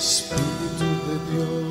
Espíritu de Dios.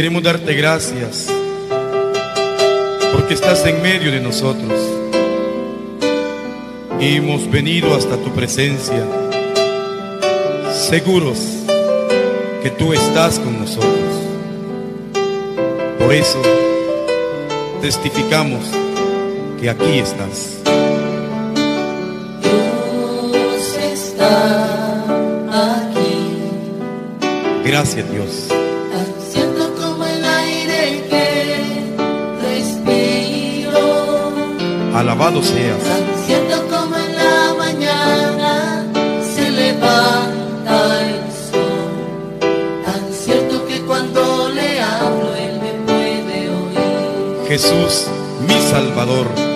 Queremos darte gracias porque estás en medio de nosotros. Y hemos venido hasta tu presencia, seguros que tú estás con nosotros. Por eso testificamos que aquí estás. Dios está aquí. Gracias Dios. Alabado seas. Tan cierto como en la mañana se levanta el sol, tan cierto que cuando le hablo él me puede oír. Jesús, mi Salvador.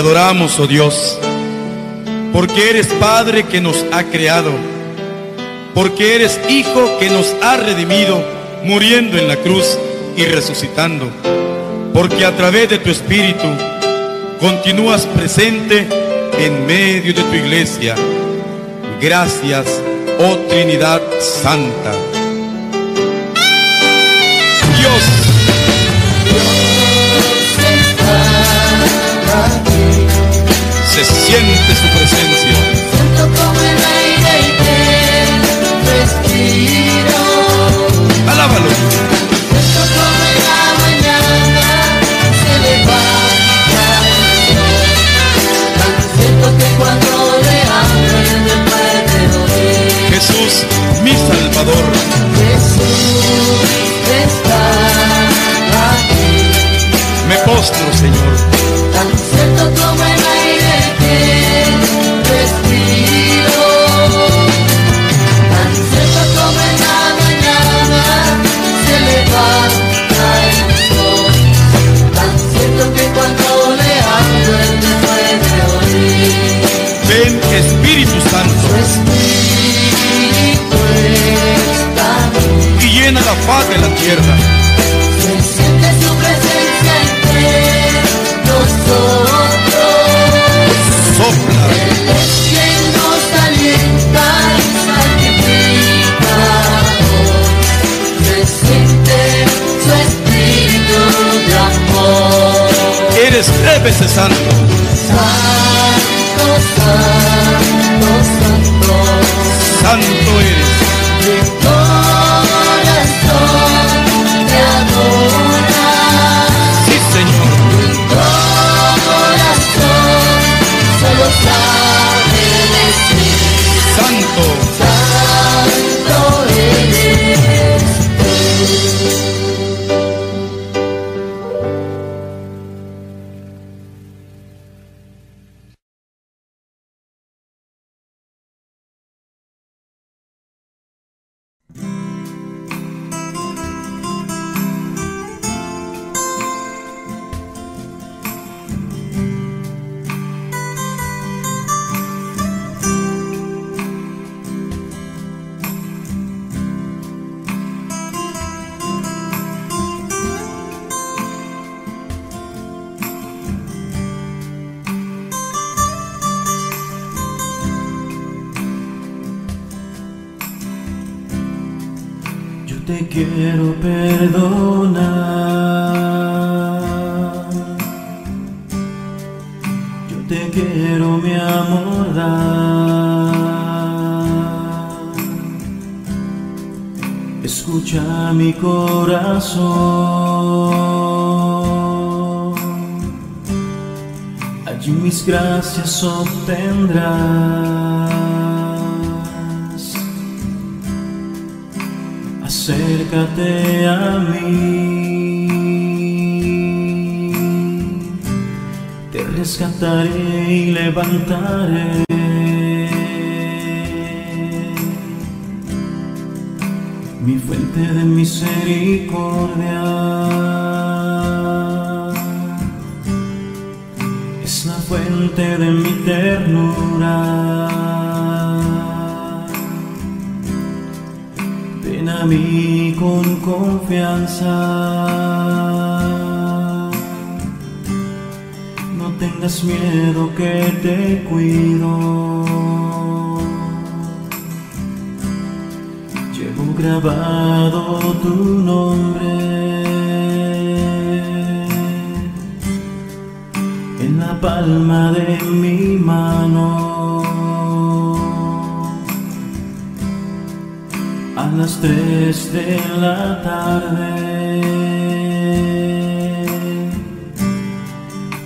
Adoramos, oh Dios, porque eres Padre que nos ha creado, porque eres Hijo que nos ha redimido, muriendo en la cruz y resucitando, porque a través de tu Espíritu continúas presente en medio de tu iglesia. Gracias, oh Trinidad Santa. Dios, se siente su presencia. Siento como el aire que respiro. Alábalo. Siento como en la mañana se levanta el sol. Tan siento que cuando le hablo me puede. Jesús, mi Salvador. Jesús está aquí. Me postro, Señor. Tan cierto como Escucha mi corazón. Allí mis gracias obtendrás. acércate a mí. Te rescataré y levantaré. De misericordia es la fuente de mi ternura. Ven a mí con confianza. No tengas miedo que te cuido. Grabado tu nombre en la palma de mi mano. a las tres de la tarde.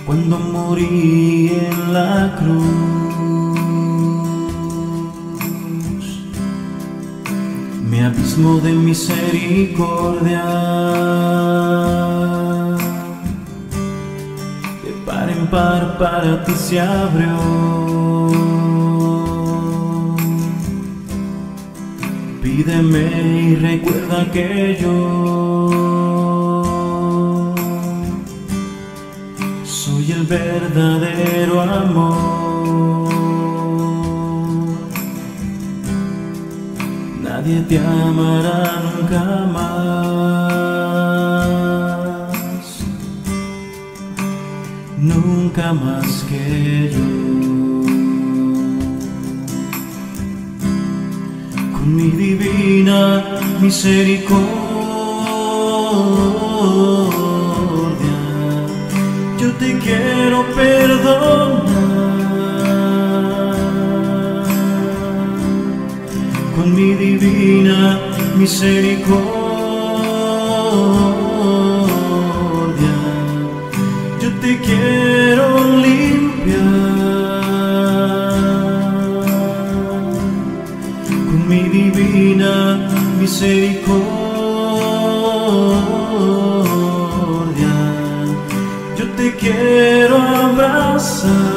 Cuando morí en la cruz, de misericordia. De par en par para ti se abrió. Pídeme y recuerda que yo soy el verdadero amor. Nadie te amará nunca más, nunca más que yo. Con mi divina misericordia yo te quiero perdonar divina misericordia. Yo te quiero limpiar con mi divina misericordia. Yo te quiero abrazar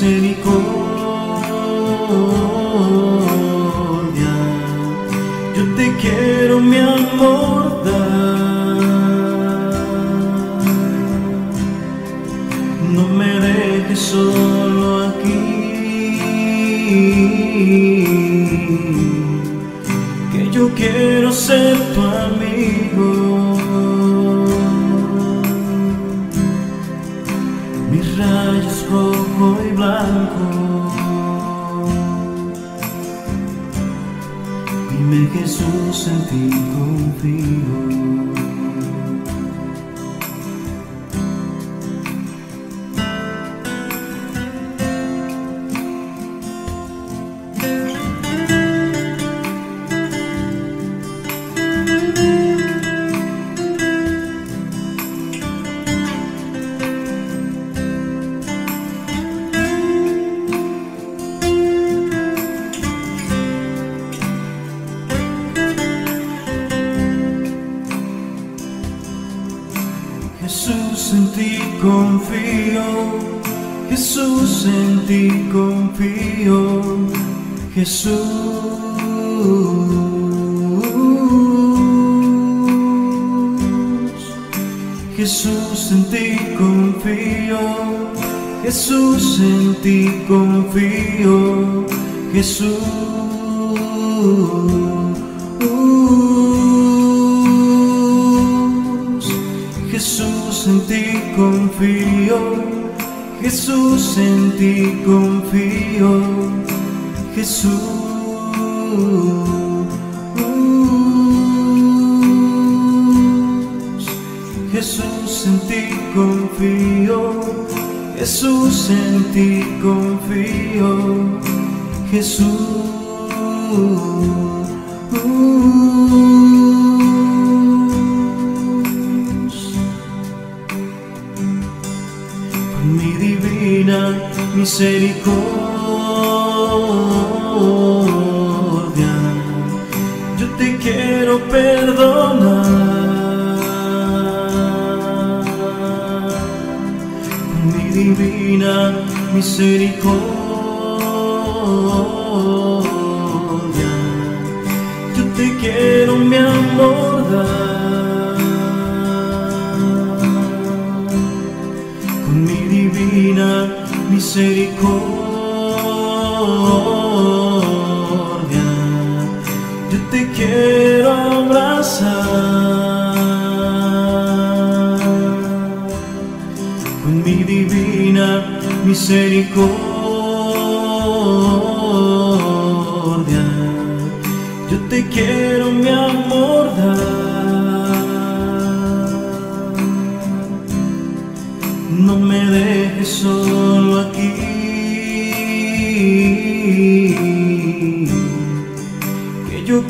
misericordia. Yo te quiero, mi amor, dar. No me dejes solo aquí que yo quiero Jesús, en en ti confío, Jesús en ti confío, Jesús. Jesús en ti confío, Jesús en ti confío, Jesús. En ti confío, Jesús en ti confío, Jesús. Jesús en ti confío, Jesús en ti confío, Jesús. Misericordia,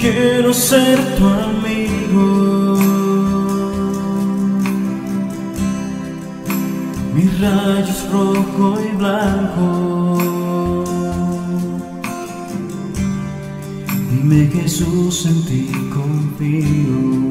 quiero ser tu amigo. Mis rayos rojo y blanco. Dime Jesús en ti confío.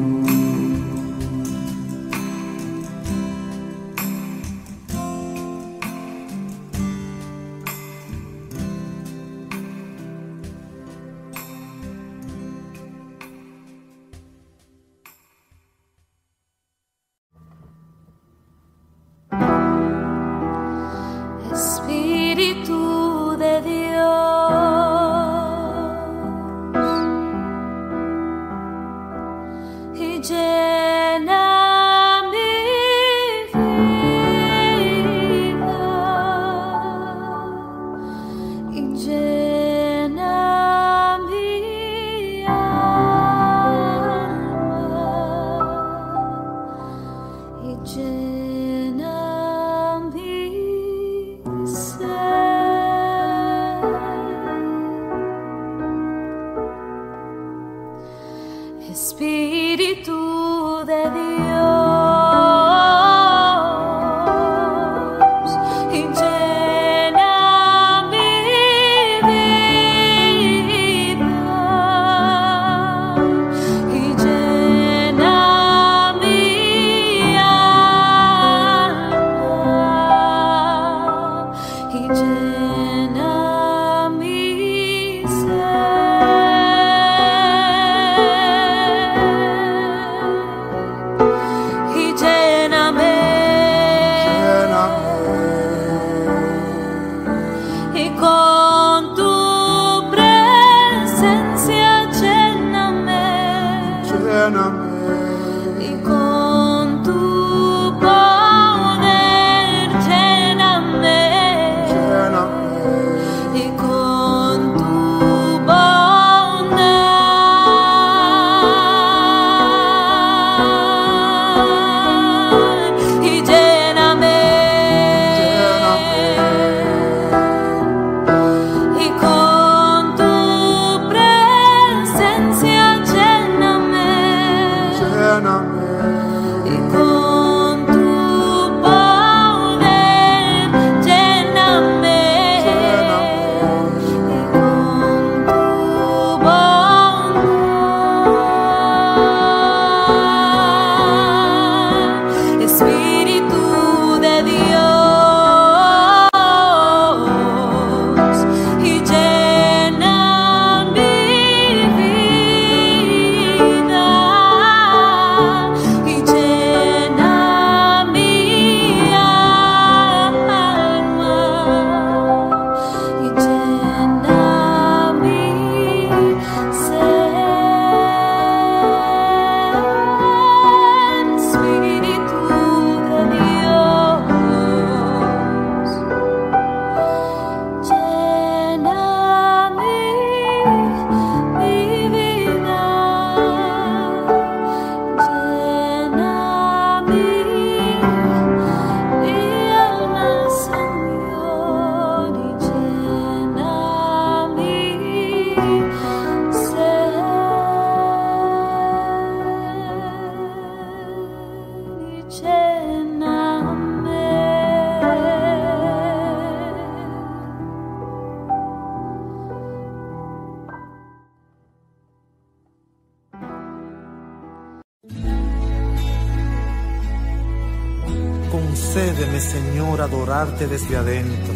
Adentro,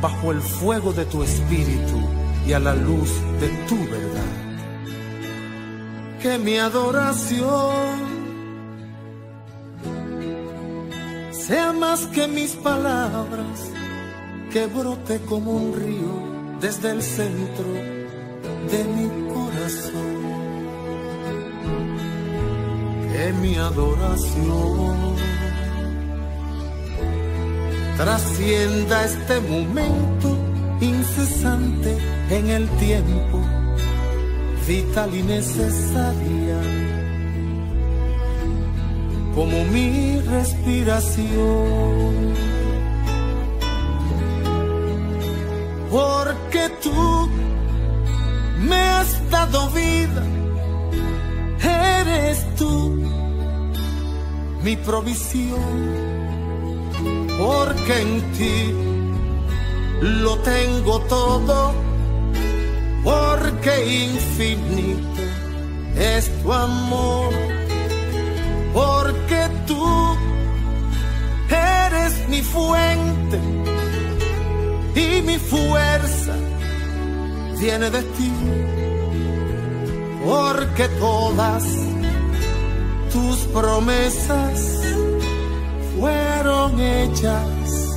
bajo el fuego de tu espíritu y a la luz de tu verdad. Que mi adoración sea más que mis palabras, que brote como un río desde el centro de mi corazón. Que mi adoración trascienda este momento incesante en el tiempo, vital y necesaria, como mi respiración. Porque tú me has dado vida, eres tú mi provisión porque en ti lo tengo todo, porque infinito es tu amor, porque tú eres mi fuente y mi fuerza viene de ti, porque todas tus promesas fueron hechas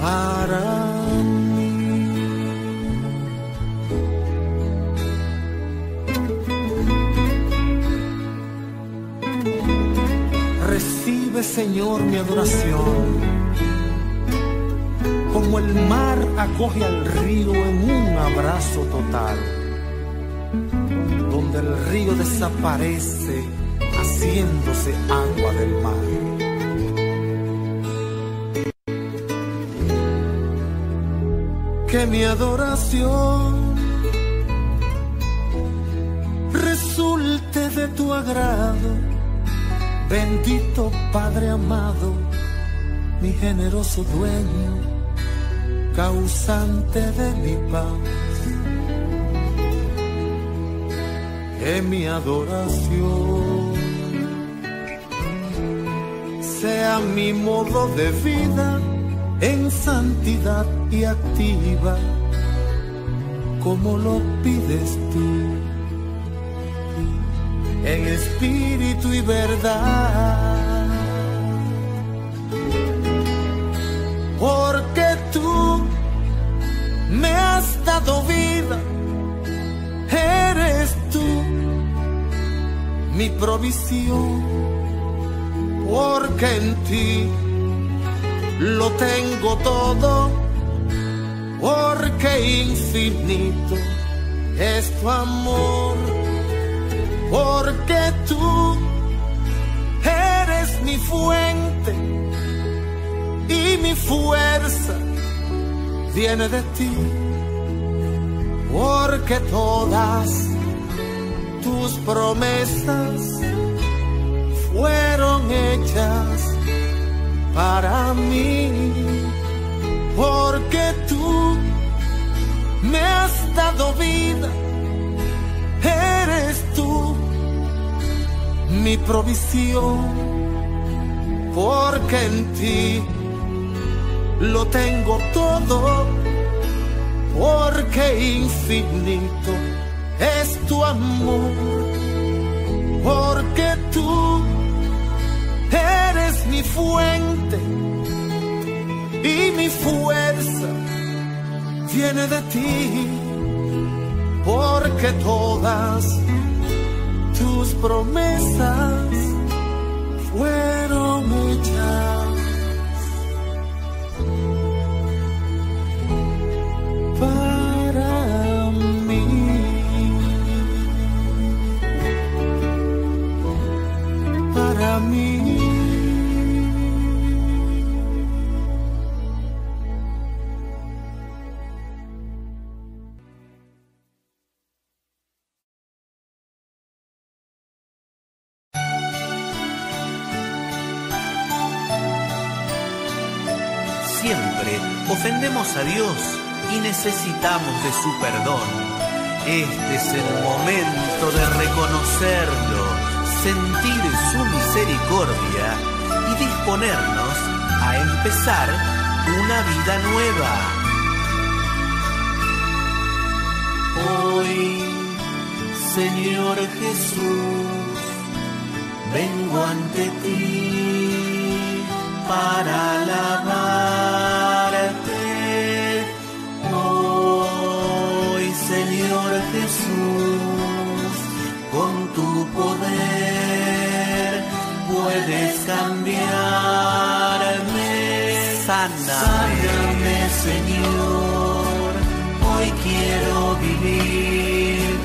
para mí. Recibe, Señor, mi adoración. Como el mar acoge al río en un abrazo total, donde el río desaparece haciéndose agua del mar. Que mi adoración resulte de tu agrado, bendito Padre amado, mi generoso dueño, causante de mi paz. Que mi adoración sea mi modo de vida en santidad y activa, como lo pides tú en espíritu y verdad. Porque tú me has dado vida, eres tú mi provisión, porque en ti lo tengo todo, porque infinito es tu amor porque tú eres mi fuente y mi fuerza viene de ti, porque todas tus promesas fueron hechas para mí, porque tú me has dado vida, eres tú mi provisión, porque en ti lo tengo todo, porque infinito es tu amor, porque tú mi fuente y mi fuerza viene de ti, porque todas tus promesas fueron hechas Dios y necesitamos de su perdón. Este es el momento de reconocerlo, sentir su misericordia y disponernos a empezar una vida nueva. Hoy, Señor Jesús, vengo ante ti para alabarte. Sana. Sáname, Señor, hoy quiero vivir.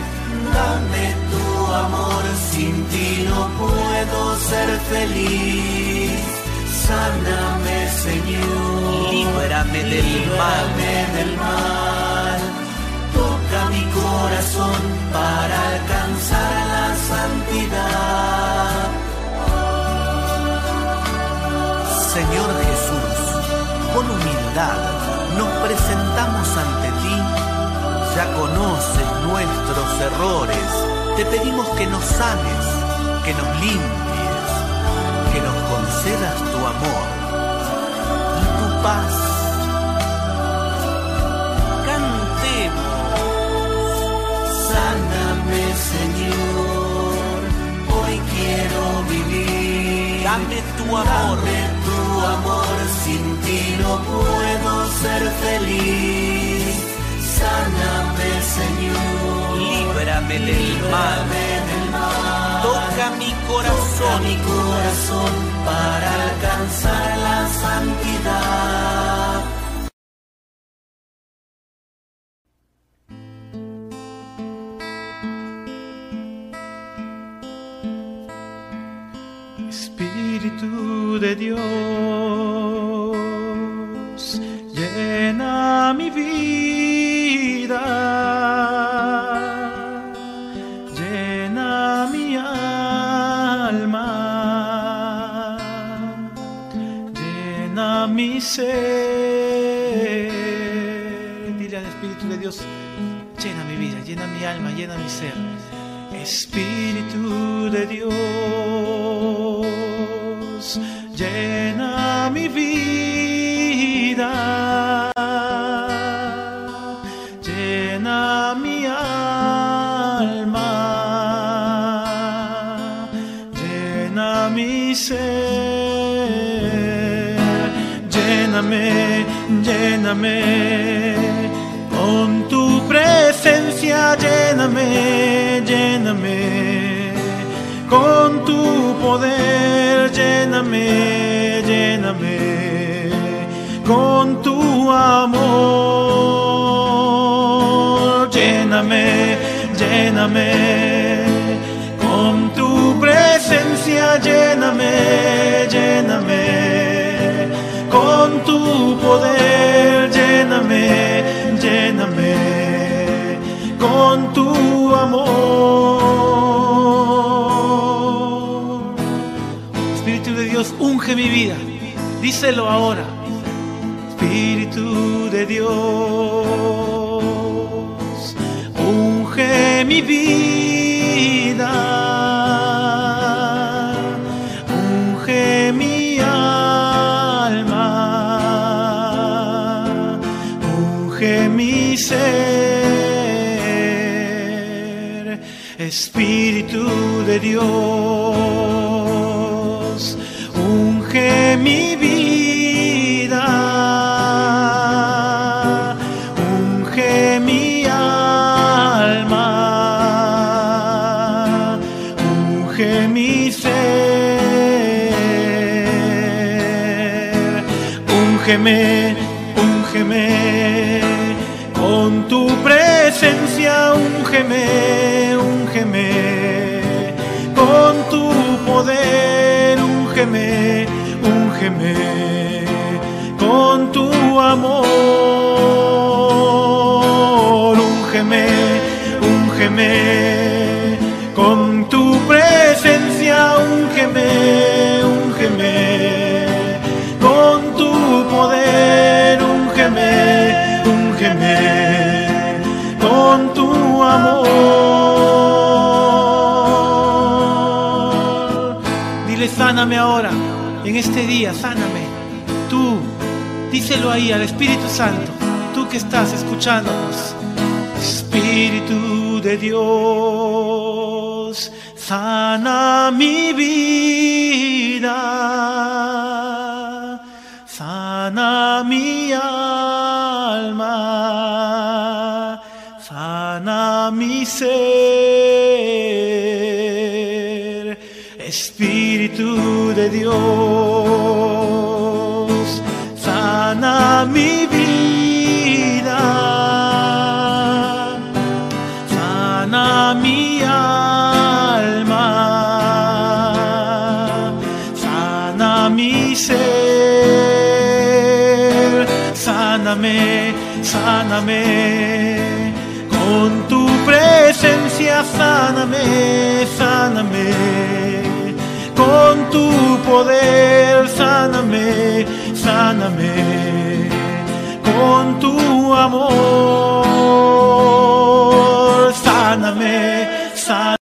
Dame tu amor, sin ti no puedo ser feliz. Sáname, Señor, Líbrame del mal. del mal. Toca mi corazón para alcanzar la santidad. Señor Jesús, con humildad nos presentamos ante ti. Ya conoces nuestros errores. Te pedimos que nos sanes, que nos limpies, que nos concedas tu amor y tu paz. Cantemos. Sáname, Señor, hoy quiero vivir. Dame tu amor. Dame tu amor, sin ti no puedo ser feliz. Sáname, Señor, Líbrame del mal. del mal. Toca mi corazón. mi corazón para alcanzar la santidad. Tu amor. Espíritu de Dios, unge mi vida. Díselo ahora. Espíritu de Dios, unge mi vida. Espíritu de Dios, unge mi vida, unge mi alma, unge mi ser, úngeme, en este día, sáname. Tú, díselo ahí al Espíritu Santo, tú que estás escuchándonos. Espíritu de Dios, sana mi vida, sana mi alma, sana mi ser. De Dios, sana mi vida, sana mi alma, sana mi ser, sáname, sáname, con tu presencia, sáname, poder, sáname, sáname, con tu amor, sáname, sáname.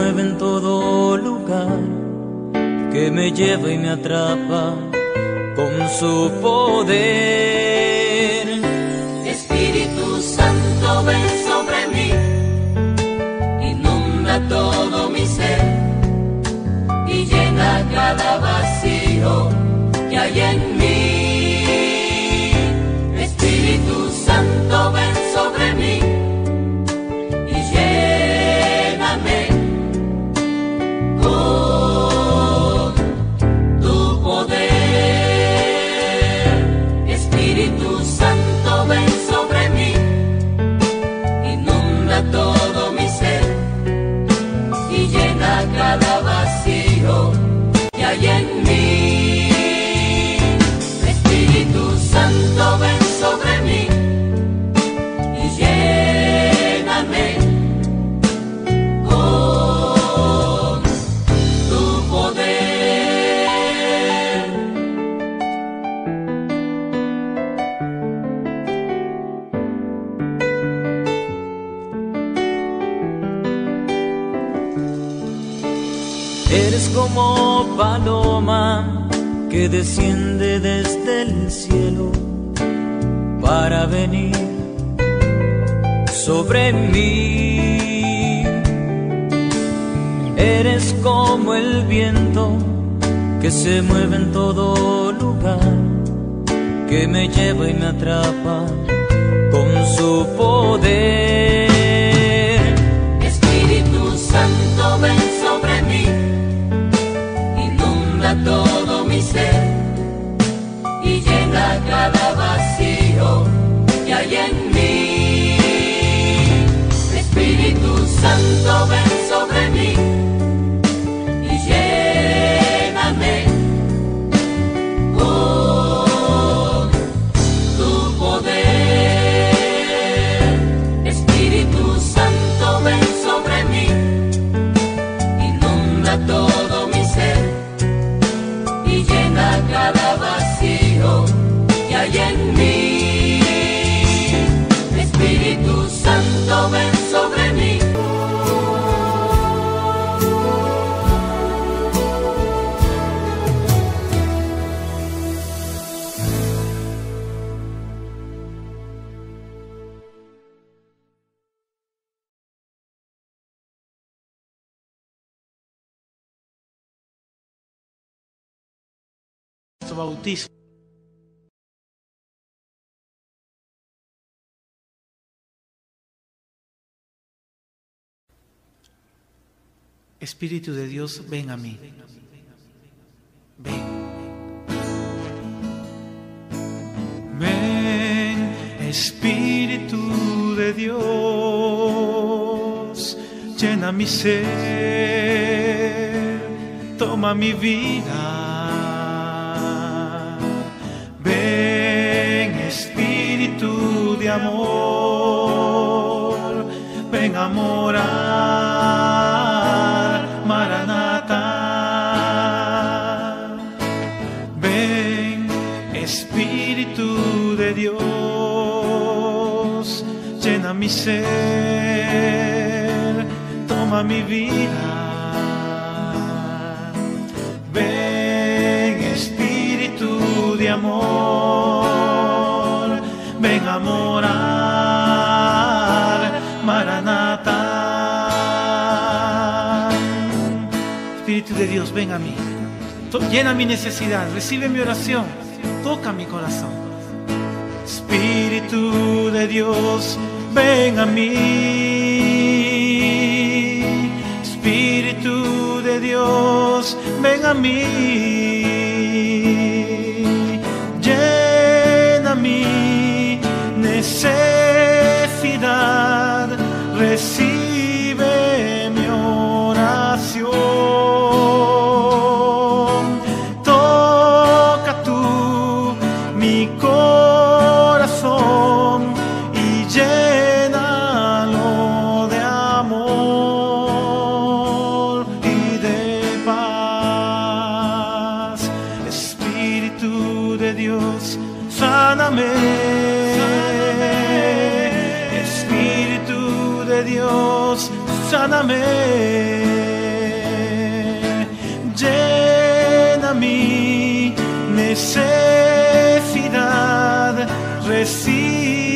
Que bautismo. Espíritu de Dios, ven a mí. Ven. Ven, Espíritu de Dios, llena mi ser, toma mi vida. Amor, ven a morar, Maranata. Ven, Espíritu de Dios, llena mi ser, toma mi vida. Ven, Espíritu de amor, Dios, ven a mí. Llena mi necesidad, recibe mi oración, toca mi corazón. Espíritu de Dios, ven a mí. Espíritu de Dios, ven a mí. Llena mi necesidad, recibe Dios, sáname. Espíritu de Dios, sáname. Llena mi necesidad, recibe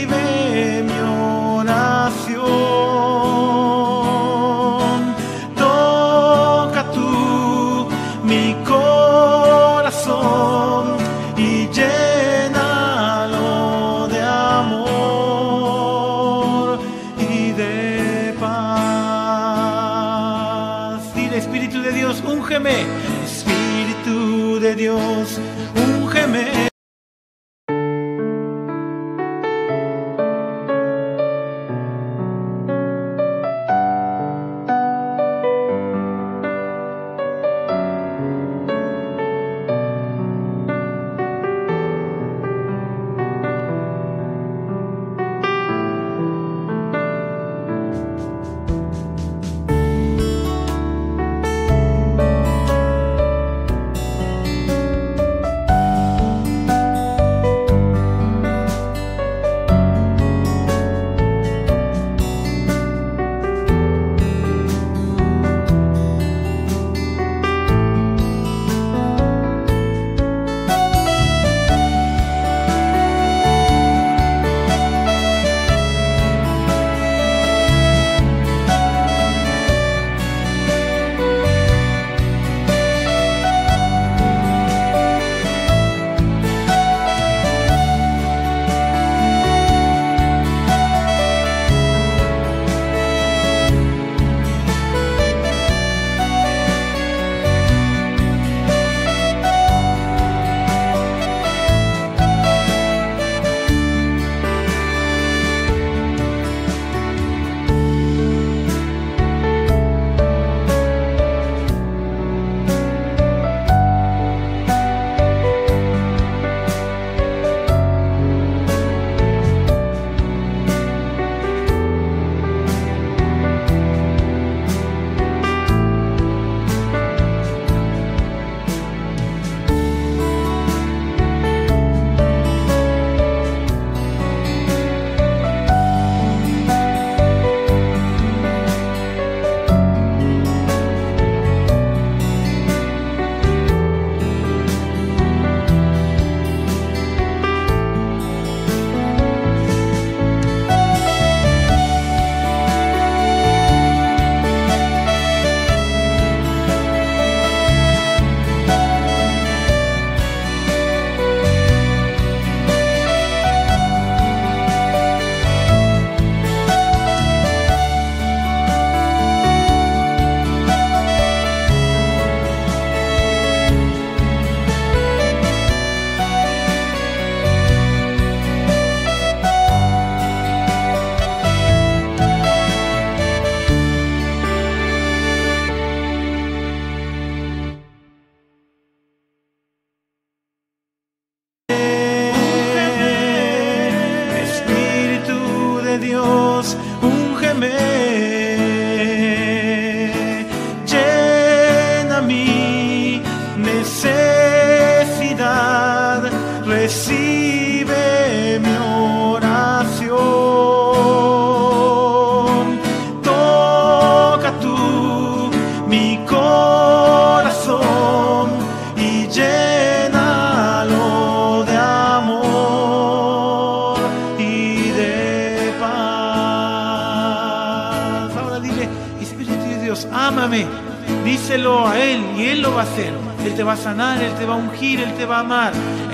Díselo a Él y Él lo va a hacer. Él te va a sanar, Él te va a ungir, Él te va a amar.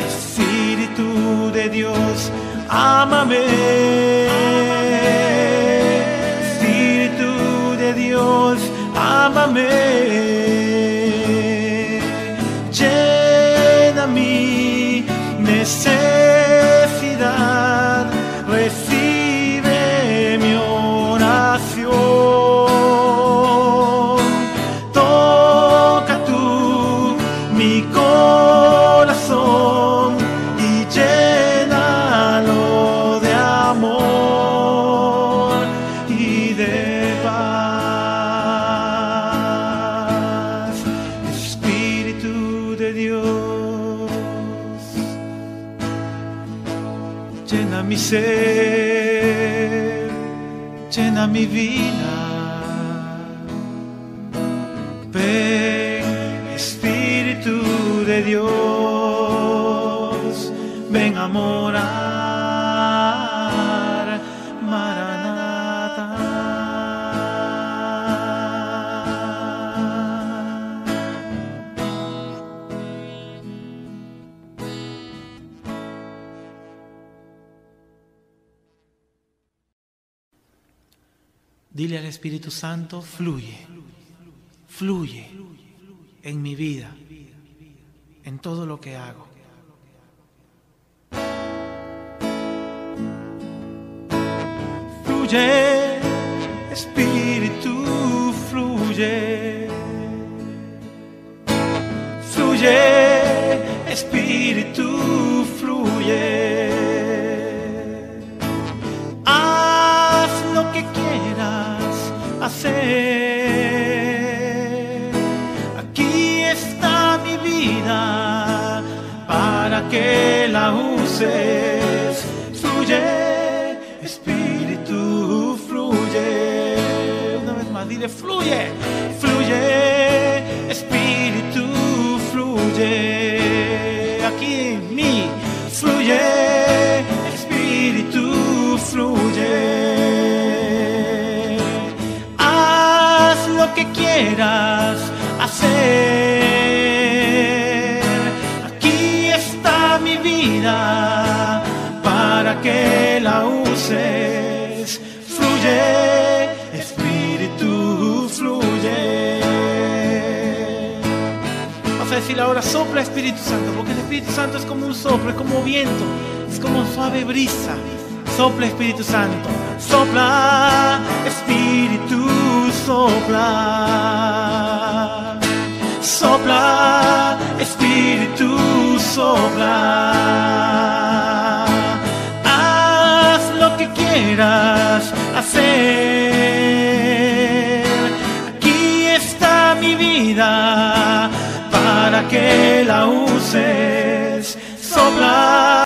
Espíritu de Dios, ámame. Espíritu de Dios, ámame. Llena mi necesidad, Espíritu Santo, fluye, fluye en mi vida, en todo lo que hago. Fluye, Espíritu, fluye. Fluye, Espíritu, fluye. Haz lo que quieras hacer. Aquí está mi vida para que la uses. Fluye, Espíritu, fluye. Una vez más, dile, fluye, fluye, Espíritu, fluye. Aquí en mí, fluye, quieras hacer. Aquí está mi vida para que la uses. Fluye, Espíritu, fluye. Vamos a decir ahora, sopla Espíritu Santo, porque el Espíritu Santo es como un soplo, es como viento, es como suave brisa. Sopla Espíritu Santo, sopla Espíritu, sopla. Sopla Espíritu, sopla. Haz lo que quieras hacer. Aquí está mi vida para que la uses. Sopla,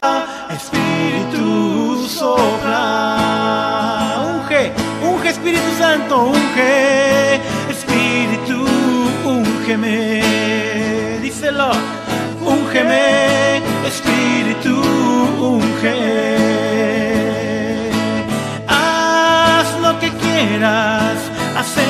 unge. Haz lo que quieras hacer.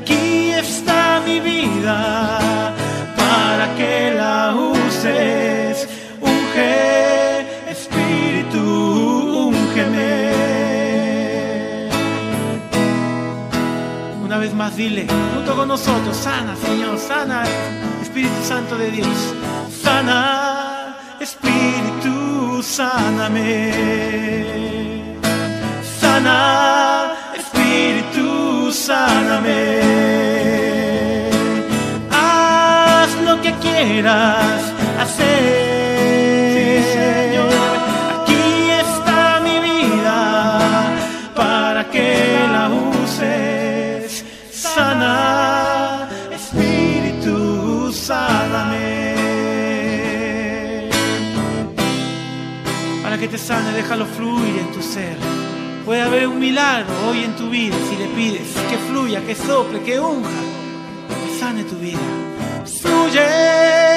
Aquí está mi vida para que la uses. Unge, Espíritu, úngeme. Una vez más dile, junto con nosotros, sana Señor, sana Espíritu Santo de Dios, sana sáname. Sana Espíritu, sáname. Haz lo que quieras déjalo fluir en tu ser. Puede haber un milagro hoy en tu vida si le pides que fluya, que sople, que unja, que sane tu vida. Fluye.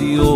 see you.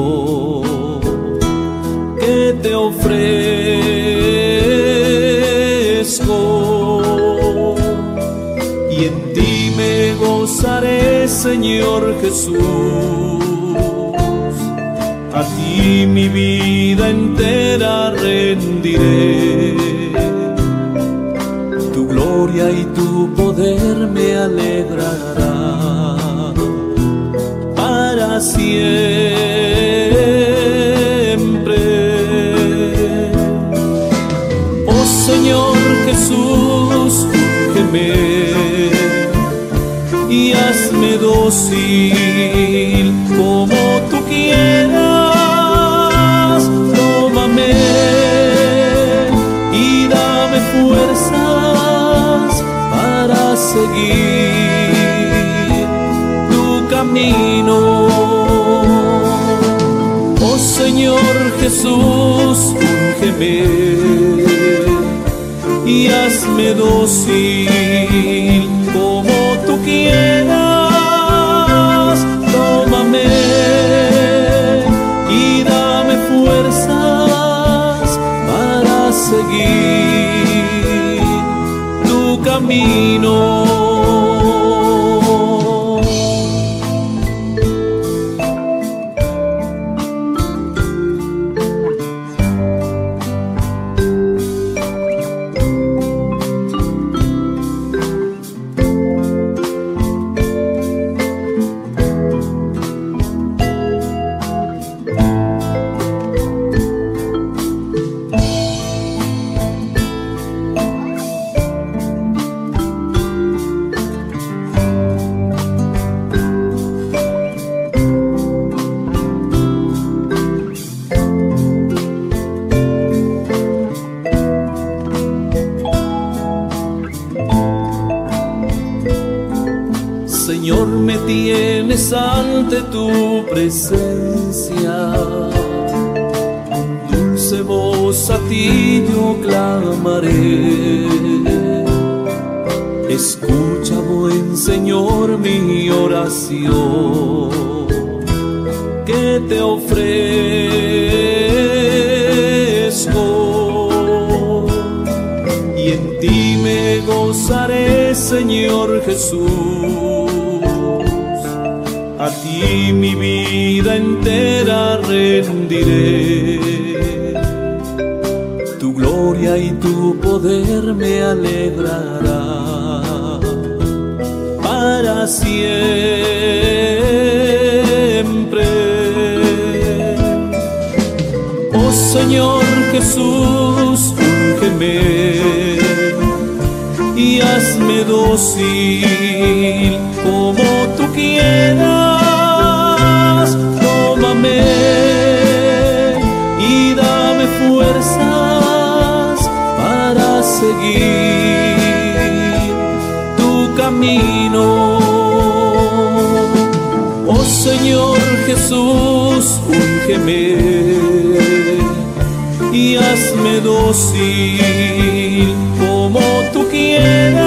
Como tú quieras.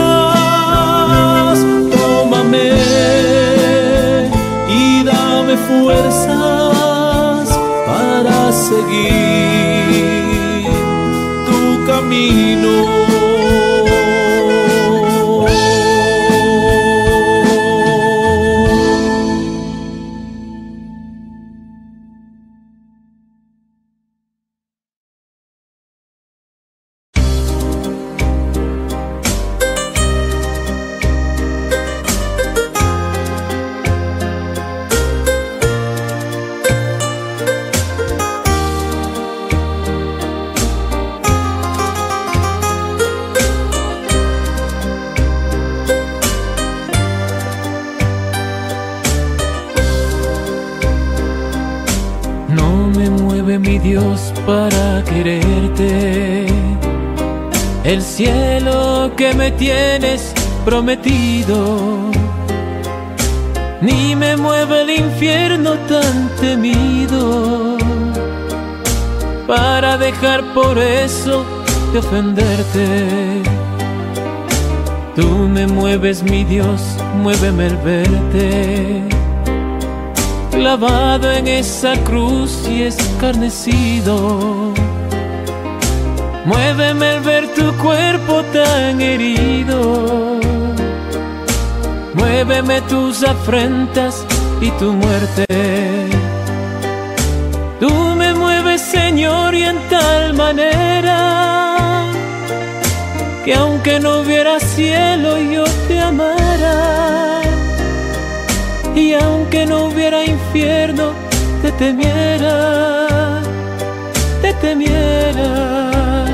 Tómame y dame fuerzas para seguir tu camino. Prometido. Ni me mueve el infierno tan temido. Para dejar por eso de ofenderte. Tú me mueves mi Dios, muéveme el verte clavado en esa cruz y escarnecido. Muéveme el ver tu cuerpo tan herido. Muéveme tus afrentas y tu muerte. Tú me mueves, Señor, y en tal manera que aunque no hubiera cielo yo te amara y aunque no hubiera infierno, te temiera, te temiera.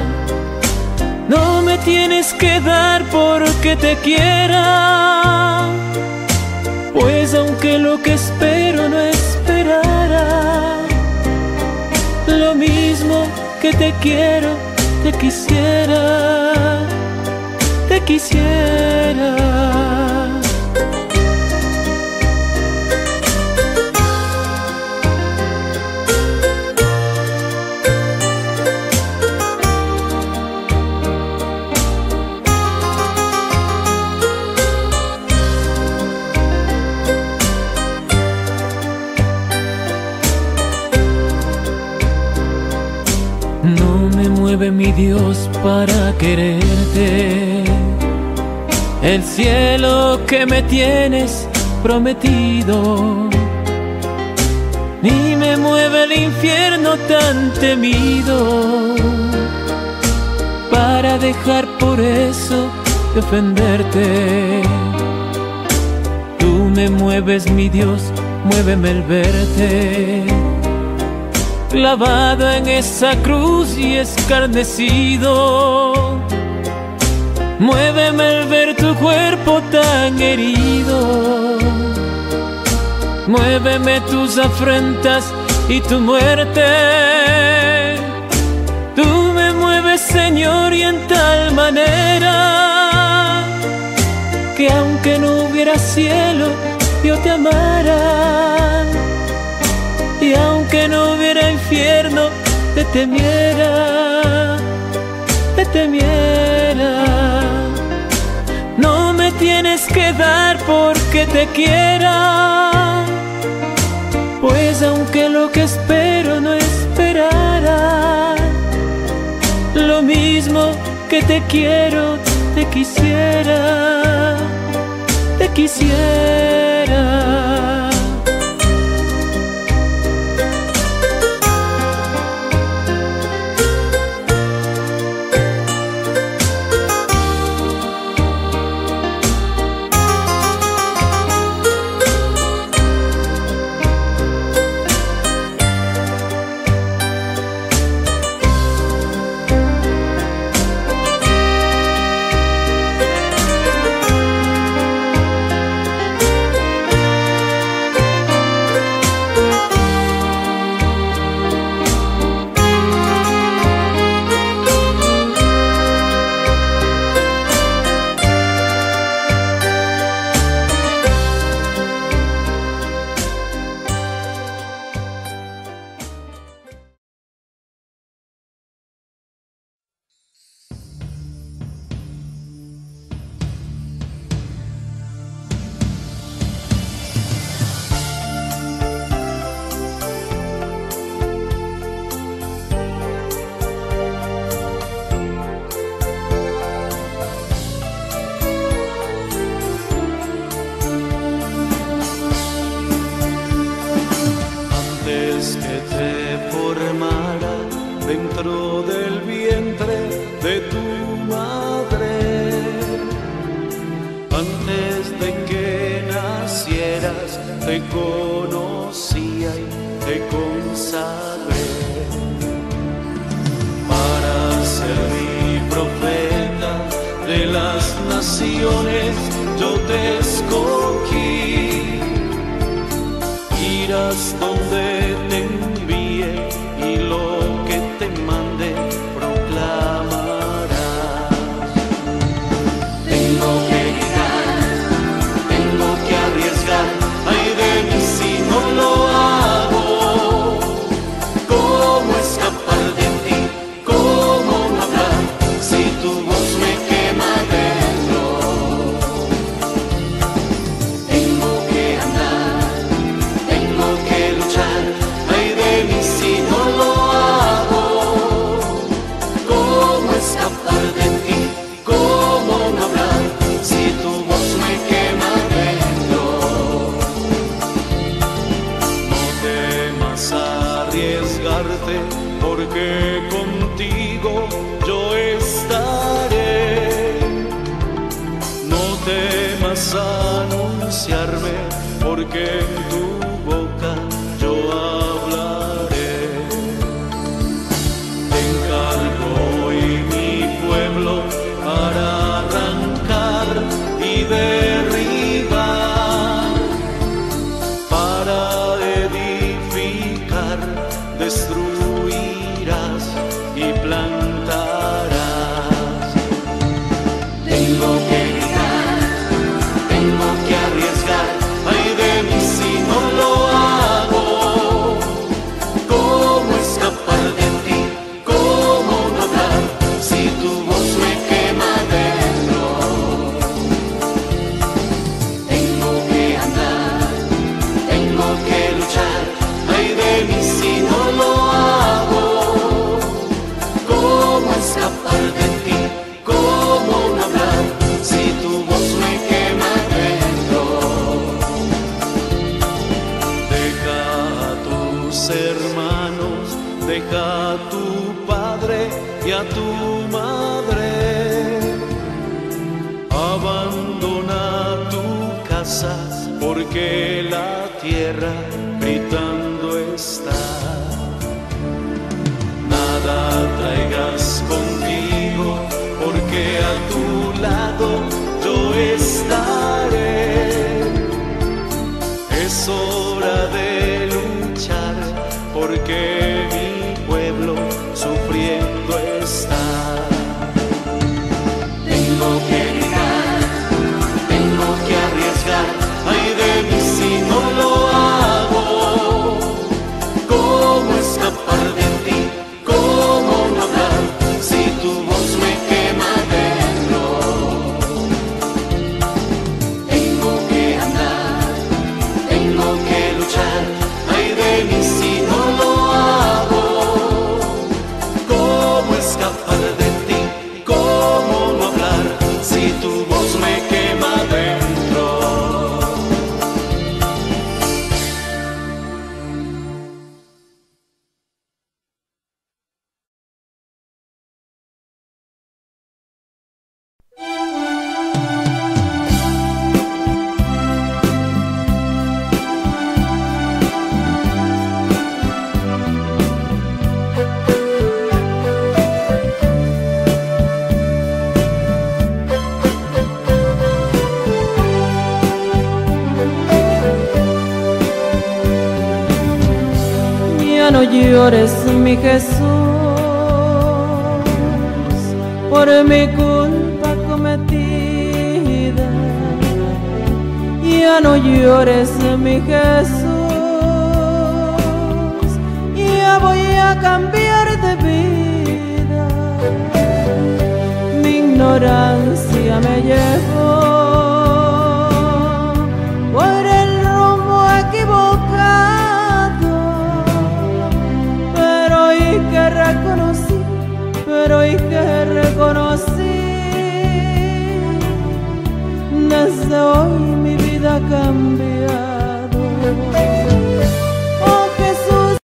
No me tienes que dar porque te quiera, te quiero, te quisiera, te quisiera. Mueve mi Dios para quererte. El cielo que me tienes prometido. Ni me mueve el infierno tan temido. Para dejar por eso de ofenderte. Tú me mueves mi Dios, muéveme el verte clavado en esa cruz y escarnecido. Muéveme el ver tu cuerpo tan herido. Muéveme tus afrentas y tu muerte. Tú me mueves, Señor, y en tal manera que aunque no hubiera cielo, yo te amara y aunque no hubiera infierno, te temiera, te temiera. No me tienes que dar porque te quiera, pues aunque lo que espero no esperara, lo mismo que te quiero, te quisiera, te quisiera.